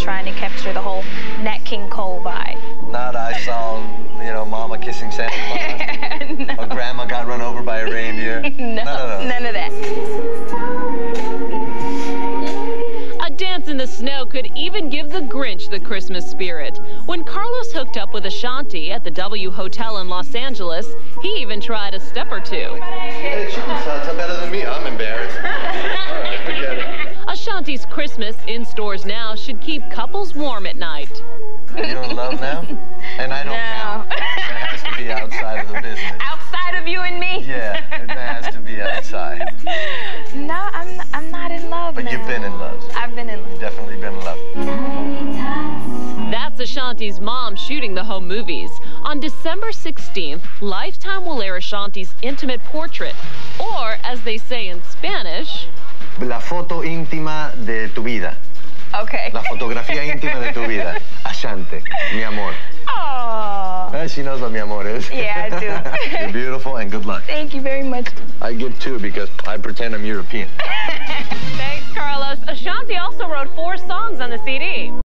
trying to capture the whole Nat King Cole vibe. Not I saw, you know, Mama kissing Santa Claus. no. Or Grandma got run over by a reindeer. no, None of none of that. A dance in the snow could even give the Grinch the Christmas spirit. When Carlos hooked up with Ashanti at the W Hotel in Los Angeles, he even tried a step or two. 50s Christmas in stores now should keep couples warm at night. You do in love now? And I don't no. count. It has to be outside of the business. Outside of you and me? Yeah, it has to be outside. No, I'm, I'm not in love But now. you've been in love. I've been in love. You've definitely been in love. That's Ashanti's mom shooting the home movies. On December 16th, Lifetime will air Ashanti's intimate portrait, or as they say in Spanish, La foto íntima de tu vida. Okay. La fotografía íntima de tu vida. Ashanti, mi amor. Aww. She knows what mi amor is. Yeah, I do. You're beautiful and good luck. Thank you very much. I give two because I pretend I'm European. Thanks, Carlos. Ashanti also wrote four songs.